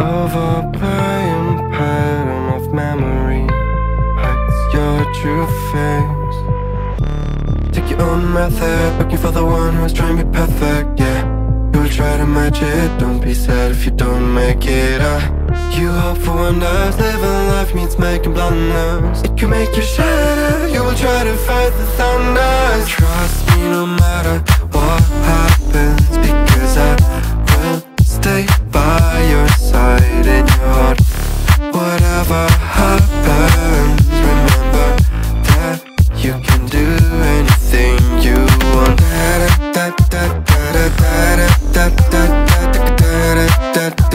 overplaying pattern of memory hides your true face. Take your own method, looking for the one who's trying to be perfect, yeah. You'll try to match it, don't be sad if you don't make it. Uh. You hope for wonders, living life means making blunders. It can make you shatter, you will try to fight the thunder. Trust me no matter Remember that you can do anything you want.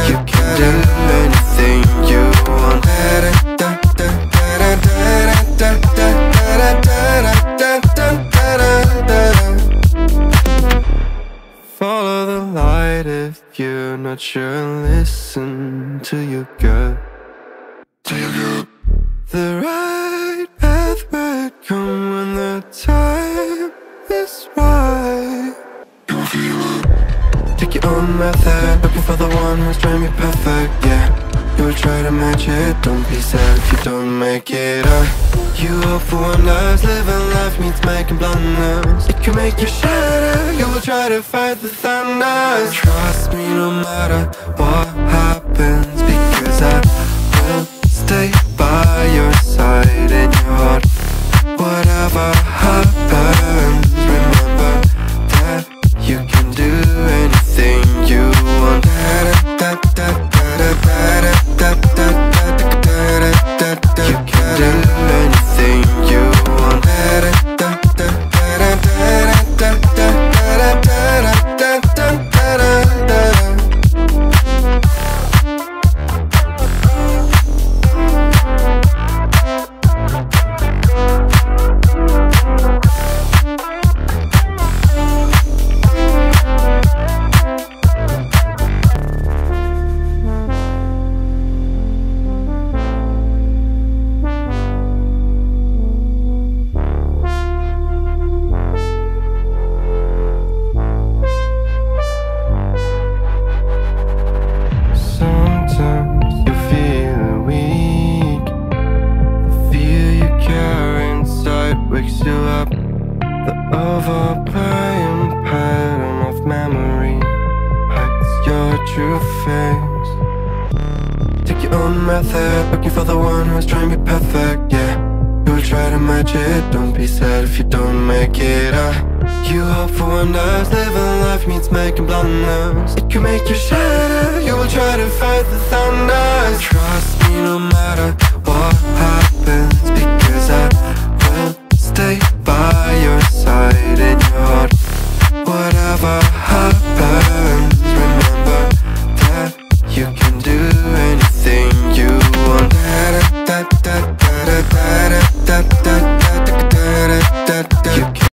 You can do anything you want. Follow the light if you're not sure. Listen to your gut. Method, looking for the one who's trying to be perfect, yeah. You'll try to match it, don't be sad if you don't make it. Uh. You hope for wonders, living life means making blunders. It can make you shatter, you will try to fight the thunder. Trust me no matter what light wakes you up. The overplaying pattern of memory Hides your true face. Take your own method, looking for the one who's trying to be perfect, yeah. You will try to match it, don't be sad if you don't make it. Uh, You hope for wonders, living life means making blunders. It can make you shatter, you will try to fight the thunder Trust me no matter far